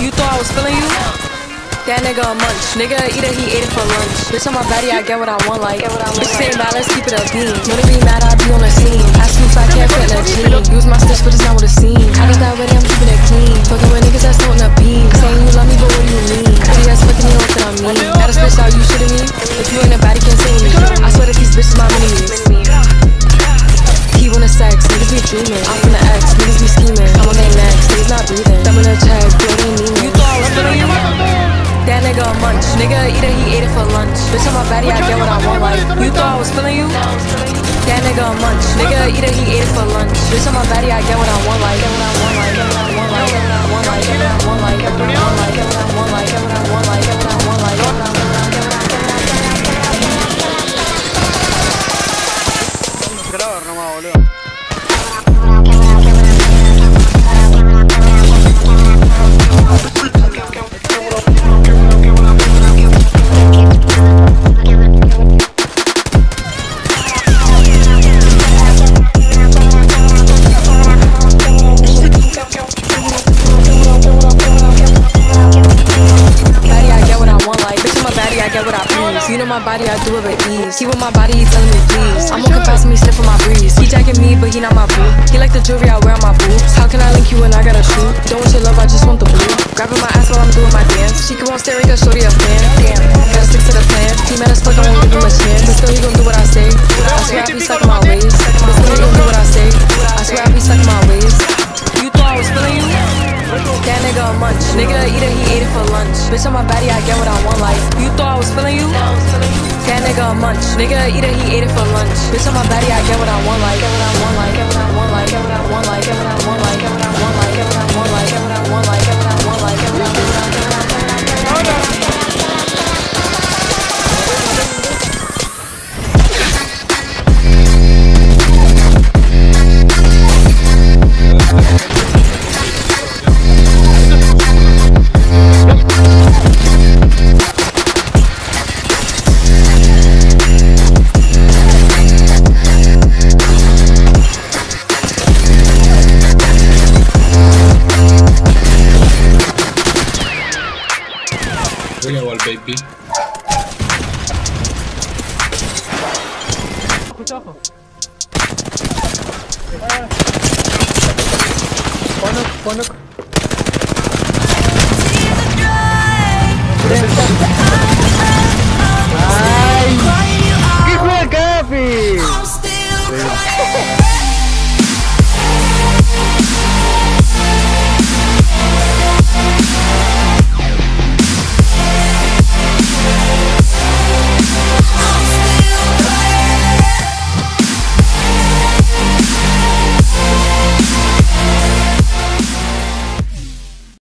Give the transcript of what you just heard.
You thought I was feeling you? That nigga a munch. Nigga eat it, he ate it for lunch. Bitch on my body, I get what I want, like. Bitch say mad, let's keep it a beam. Wanna be mad, I be on the scene. Ask me if I can't fit in a jean. Use my stitch, but it's not what it seems. I got that ready, I'm keeping it clean. Fucking with niggas that's toting a beam. Saying you love me, but what do you mean? Pretty ass fucking you don't think I'm mean. Baddest bitch out, you shitting me? If you ain't a baddie, can't say me. I swear that these bitches my mini-me's. He wanna sex, niggas be dreaming. A munch. Nigga eat it, he ate it for lunch. Bitch on my body, I get what I want. Like you thought I was feeling you? That nigga a munch. Nigga eat it, he ate it for lunch. Bitch on my body, I get what I want. Like get what I want. Like get what I want. Like get what I want. Like get what I want. Like my body, I do it with ease. He with my body, he telling me please. I'm walking past me, on my breeze. He jacking me, but he not my boo. He like the jewelry I wear on my boobs. How can I link you when I got a shoe? Don't want your love, I just want the blue. Grabbing my ass while I'm doing my dance. She keep on staring, cause shorty a fan. Damn, gotta stick to the plan. He mad as fuck, I won't give him a chance. But still, he gon' Bitch on my body, I get what I want. Like you thought I was feeling you? That nigga a munch. Nigga eat it, he ate it for lunch. Bitch on my body, I get what I want. Like get what I want. Like get what I want. Like get what I want. Like get what I want. Like get what I want. Like get Yo le hago al baby. Justo abajo. Ponlo.